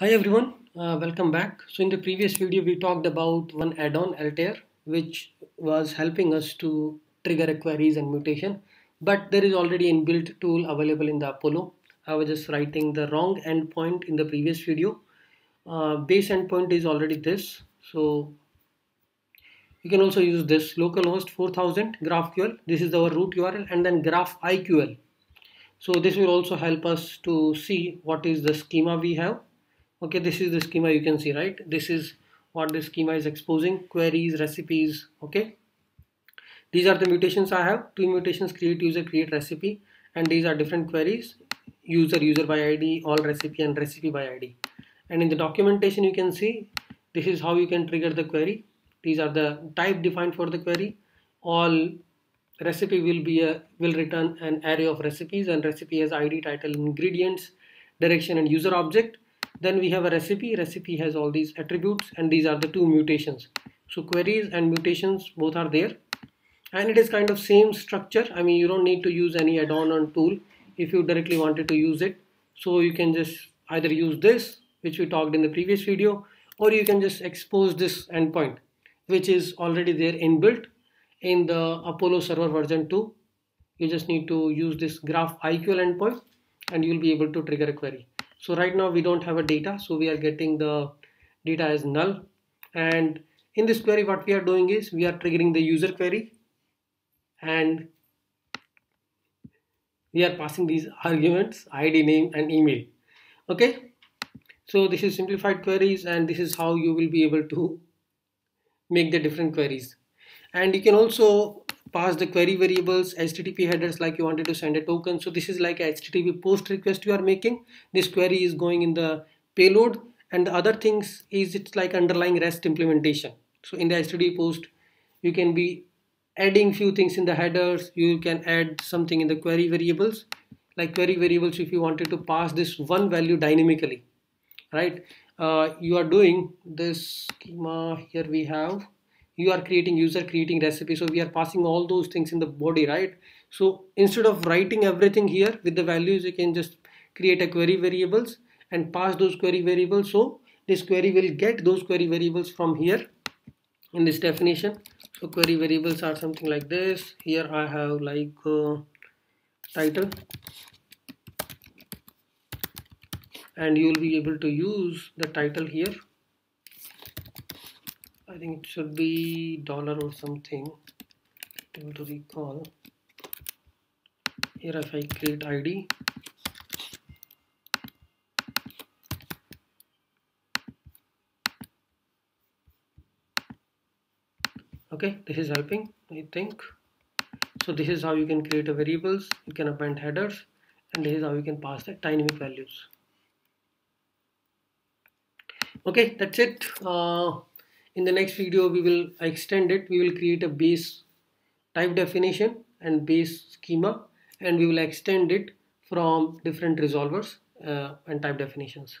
Hi everyone, uh, welcome back. So in the previous video we talked about one add-on Altair which was helping us to trigger queries and mutation. But there is already inbuilt tool available in the Apollo. I was just writing the wrong endpoint in the previous video. Uh, base endpoint is already this. So you can also use this. Localhost 4000 graphql. This is our root URL and then GraphiQL so this will also help us to see what is the schema we have okay this is the schema you can see right? This is what the schema is exposing queries recipes okay? These are the mutations I have. Two mutations create user create recipe. And these are different queries user user by ID all recipe and recipe by ID and in the documentation you can see this is how you can trigger the query. These are the type defined for the query. All recipe will be a will return an array of recipes and recipe has id title ingredients direction and user object then we have a recipe. Recipe has all these attributes and these are the two mutations. So queries and mutations both are there. And it is kind of same structure. I mean you don't need to use any add-on on tool if you directly wanted to use it. So you can just either use this which we talked in the previous video or you can just expose this endpoint which is already there inbuilt in the apollo server version 2 you just need to use this graph iql endpoint and you'll be able to trigger a query so right now we don't have a data so we are getting the data as null. And in this query what we are doing is we are triggering the user query and we are passing these arguments id name and email. Okay? So this is simplified queries and this is how you will be able to make the different queries. And you can also pass the query variables http headers like you wanted to send a token. So this is like a http post request you are making. This query is going in the payload. And the other things is it's like underlying rest implementation. So in the http post you can be adding few things in the headers. You can add something in the query variables. Like query variables if you wanted to pass this one value dynamically right? Uh, you are doing this schema. Here we have you are creating user creating recipe. So we are passing all those things in the body right? So instead of writing everything here with the values you can just create a query variables and pass those query variables. So this query will get those query variables from here in this definition. So query variables are something like this. Here I have like uh, title. And you will be able to use the title here I think it should be dollar or something able to recall. Here if I create ID okay this is helping I think. So this is how you can create a variables. You can append headers and this is how you can pass the dynamic values. Okay that's it. Uh, in the next video we will extend it. We will create a base type definition and base schema and we will extend it from different resolvers uh, and type definitions